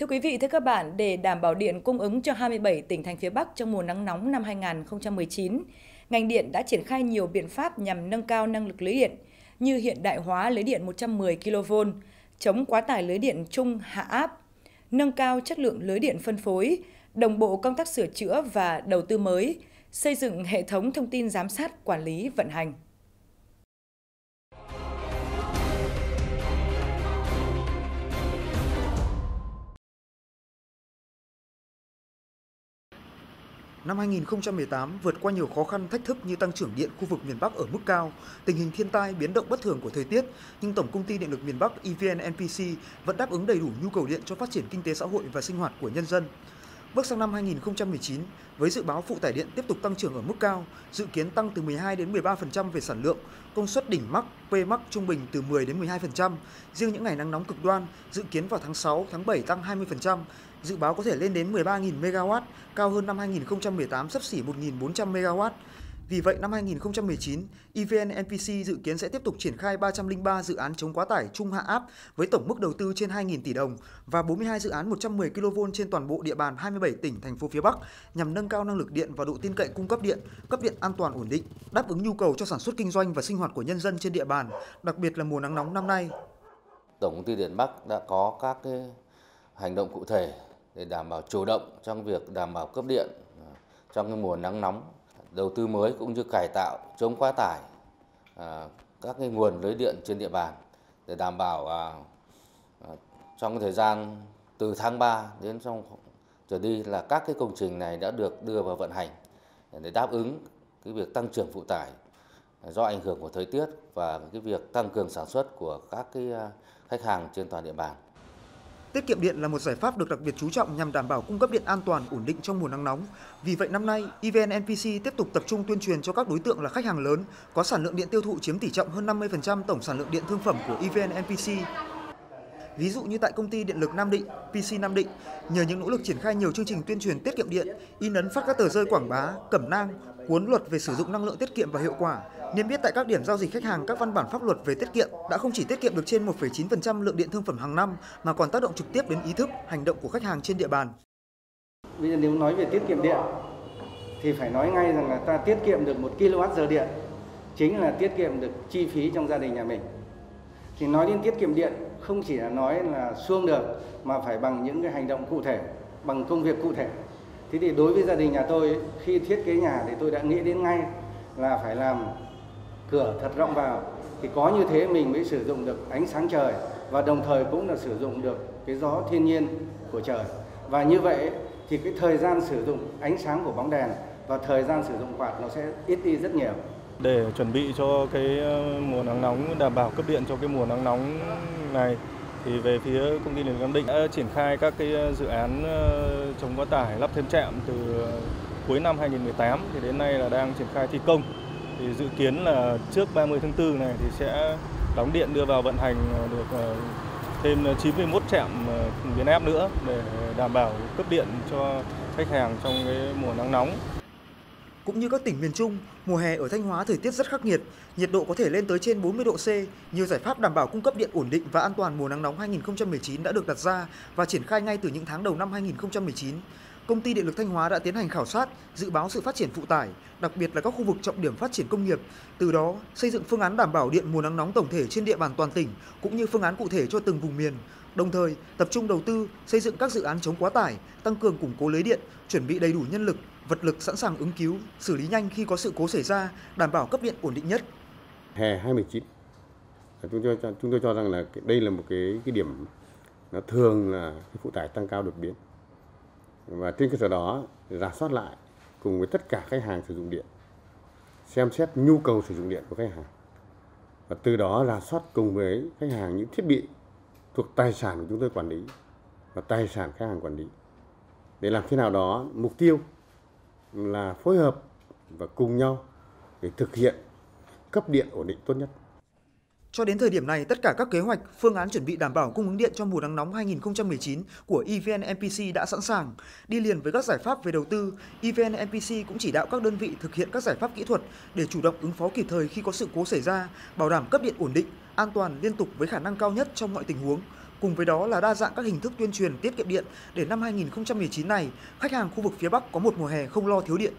Thưa quý vị, thưa các bạn, để đảm bảo điện cung ứng cho 27 tỉnh thành phía Bắc trong mùa nắng nóng năm 2019, ngành điện đã triển khai nhiều biện pháp nhằm nâng cao năng lực lưới điện như hiện đại hóa lưới điện 110 kV, chống quá tải lưới điện trung hạ áp, nâng cao chất lượng lưới điện phân phối, đồng bộ công tác sửa chữa và đầu tư mới, xây dựng hệ thống thông tin giám sát quản lý vận hành. Năm 2018 vượt qua nhiều khó khăn thách thức như tăng trưởng điện khu vực miền Bắc ở mức cao, tình hình thiên tai biến động bất thường của thời tiết, nhưng Tổng công ty Điện lực miền Bắc EVN NPC vẫn đáp ứng đầy đủ nhu cầu điện cho phát triển kinh tế xã hội và sinh hoạt của nhân dân. Bước sang năm 2019, với dự báo phụ tải điện tiếp tục tăng trưởng ở mức cao, dự kiến tăng từ 12 đến 13% về sản lượng, công suất đỉnh mắc, P mắc trung bình từ 10 đến 12%. Riêng những ngày nắng nóng cực đoan, dự kiến vào tháng 6, tháng 7 tăng 20%, dự báo có thể lên đến 13.000 MW, cao hơn năm 2018 sấp xỉ 1.400 MW. Vì vậy, năm 2019, EVN NPC dự kiến sẽ tiếp tục triển khai 303 dự án chống quá tải trung hạ áp với tổng mức đầu tư trên 2.000 tỷ đồng và 42 dự án 110 kV trên toàn bộ địa bàn 27 tỉnh, thành phố phía Bắc nhằm nâng cao năng lực điện và độ tin cậy cung cấp điện, cấp điện an toàn ổn định, đáp ứng nhu cầu cho sản xuất kinh doanh và sinh hoạt của nhân dân trên địa bàn, đặc biệt là mùa nắng nóng năm nay. Tổng công ty Điện Bắc đã có các cái hành động cụ thể để đảm bảo chủ động trong việc đảm bảo cấp điện à, trong cái mùa nắng nóng đầu tư mới cũng như cải tạo, chống quá tải à, các cái nguồn lưới điện trên địa bàn để đảm bảo à, trong cái thời gian từ tháng 3 đến trong trở đi là các cái công trình này đã được đưa vào vận hành để đáp ứng cái việc tăng trưởng phụ tải do ảnh hưởng của thời tiết và cái việc tăng cường sản xuất của các cái khách hàng trên toàn địa bàn. Tiết kiệm điện là một giải pháp được đặc biệt chú trọng nhằm đảm bảo cung cấp điện an toàn, ổn định trong mùa nắng nóng. Vì vậy năm nay, EVN NPC tiếp tục tập trung tuyên truyền cho các đối tượng là khách hàng lớn có sản lượng điện tiêu thụ chiếm tỷ trọng hơn 50% tổng sản lượng điện thương phẩm của EVN NPC. Ví dụ như tại công ty điện lực Nam Định, PC Nam Định, nhờ những nỗ lực triển khai nhiều chương trình tuyên truyền tiết kiệm điện, in ấn phát các tờ rơi quảng bá, cẩm nang, cuốn luật về sử dụng năng lượng tiết kiệm và hiệu quả, niêm yết tại các điểm giao dịch khách hàng các văn bản pháp luật về tiết kiệm đã không chỉ tiết kiệm được trên 1,9% lượng điện thương phẩm hàng năm mà còn tác động trực tiếp đến ý thức, hành động của khách hàng trên địa bàn. Bây giờ nếu nói về tiết kiệm điện thì phải nói ngay rằng là ta tiết kiệm được 1 kWh điện chính là tiết kiệm được chi phí trong gia đình nhà mình. Thì nói đến tiết kiệm điện không chỉ là nói là xuông được mà phải bằng những cái hành động cụ thể, bằng công việc cụ thể. Thế thì đối với gia đình nhà tôi khi thiết kế nhà thì tôi đã nghĩ đến ngay là phải làm cửa thật rộng vào. Thì có như thế mình mới sử dụng được ánh sáng trời và đồng thời cũng là sử dụng được cái gió thiên nhiên của trời. Và như vậy thì cái thời gian sử dụng ánh sáng của bóng đèn và thời gian sử dụng quạt nó sẽ ít đi rất nhiều để chuẩn bị cho cái ờ, mùa nắng nóng, đảm bảo cấp điện cho cái mùa nắng nóng này thì về phía công ty điện lực Nam Định đã triển khai các cái ờ, dự án ờ, chống quá tải, lắp thêm trạm từ cuối năm 2018 thì đến nay là đang triển khai thi công thì dự kiến là trước 30 tháng 4 này thì sẽ đóng điện đưa vào vận hành được thêm 91 trạm biến áp nữa để đảm bảo cấp điện cho khách hàng trong cái mùa nắng nóng. Cũng như các tỉnh miền Trung, mùa hè ở Thanh Hóa thời tiết rất khắc nghiệt, nhiệt độ có thể lên tới trên 40 độ C. Nhiều giải pháp đảm bảo cung cấp điện ổn định và an toàn mùa nắng nóng 2019 đã được đặt ra và triển khai ngay từ những tháng đầu năm 2019 công ty điện lực Thanh Hóa đã tiến hành khảo sát, dự báo sự phát triển phụ tải, đặc biệt là các khu vực trọng điểm phát triển công nghiệp, từ đó xây dựng phương án đảm bảo điện mùa nắng nóng tổng thể trên địa bàn toàn tỉnh cũng như phương án cụ thể cho từng vùng miền. Đồng thời, tập trung đầu tư xây dựng các dự án chống quá tải, tăng cường củng cố lưới điện, chuẩn bị đầy đủ nhân lực, vật lực sẵn sàng ứng cứu, xử lý nhanh khi có sự cố xảy ra, đảm bảo cấp điện ổn định nhất. Hè 2019 chúng tôi cho, chúng tôi cho rằng là đây là một cái cái điểm nó thường là cái phụ tải tăng cao đột biến và trên cơ sở đó giả soát lại cùng với tất cả khách hàng sử dụng điện xem xét nhu cầu sử dụng điện của khách hàng và từ đó rà soát cùng với khách hàng những thiết bị thuộc tài sản của chúng tôi quản lý và tài sản khách hàng quản lý để làm thế nào đó, mục tiêu là phối hợp và cùng nhau để thực hiện cấp điện ổn định tốt nhất. Cho đến thời điểm này, tất cả các kế hoạch, phương án chuẩn bị đảm bảo cung ứng điện cho mùa nắng nóng 2019 của EVN MPC đã sẵn sàng. Đi liền với các giải pháp về đầu tư, EVN MPC cũng chỉ đạo các đơn vị thực hiện các giải pháp kỹ thuật để chủ động ứng phó kịp thời khi có sự cố xảy ra, bảo đảm cấp điện ổn định, an toàn liên tục với khả năng cao nhất trong mọi tình huống. Cùng với đó là đa dạng các hình thức tuyên truyền tiết kiệm điện để năm 2019 này, khách hàng khu vực phía Bắc có một mùa hè không lo thiếu điện.